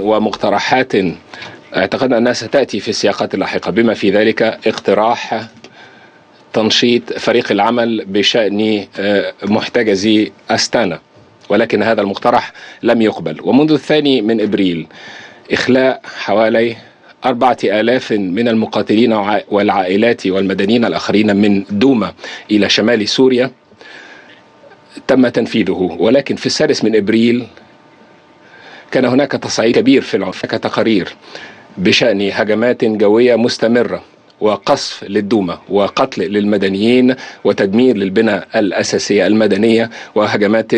ومقترحات اعتقدنا أنها ستأتي في السياقات اللاحقة. بما في ذلك اقتراح تنشيط فريق العمل بشأن محتجزي أستانا. ولكن هذا المقترح لم يقبل. ومنذ الثاني من إبريل إخلاء حوالي أربعة آلاف من المقاتلين والعائلات والمدنيين الآخرين من دوما إلى شمال سوريا تم تنفيذه. ولكن في السادس من إبريل كان هناك تصعيد كبير في هناك تقارير بشأن هجمات جوية مستمرة وقصف للدومة وقتل للمدنيين وتدمير للبنى الأساسية المدنية وهجمات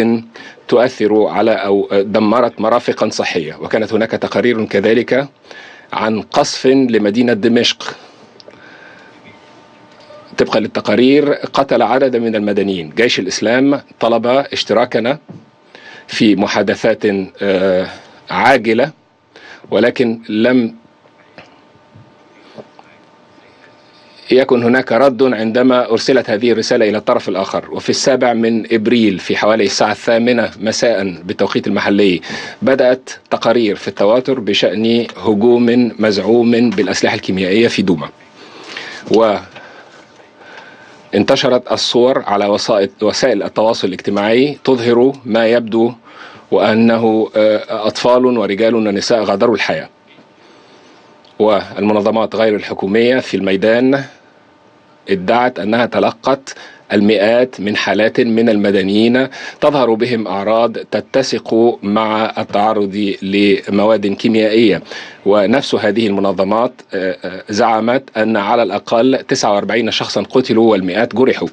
تؤثر على أو دمرت مرافقا صحية. وكانت هناك تقارير كذلك عن قصف لمدينة دمشق. طبقا للتقارير قتل عدد من المدنيين. جيش الإسلام طلب اشتراكنا في محادثات عاجلة ولكن لم يكن هناك رد عندما أرسلت هذه الرسالة إلى الطرف الآخر. وفي السابع من إبريل في حوالي الساعة الثامنة مساء بالتوقيت المحلي بدأت تقارير في التواتر بشأن هجوم مزعوم بالأسلحة الكيميائية في دوما. انتشرت الصور على وسائل التواصل الاجتماعي تظهر ما يبدو وأنه أطفال ورجال ونساء غادروا الحياة. والمنظمات غير الحكومية في الميدان ادعت أنها تلقت المئات من حالات من المدنيين تظهر بهم أعراض تتسق مع التعرض لمواد كيميائية. ونفس هذه المنظمات زعمت أن على الأقل 49 شخصا قتلوا والمئات جرحوا.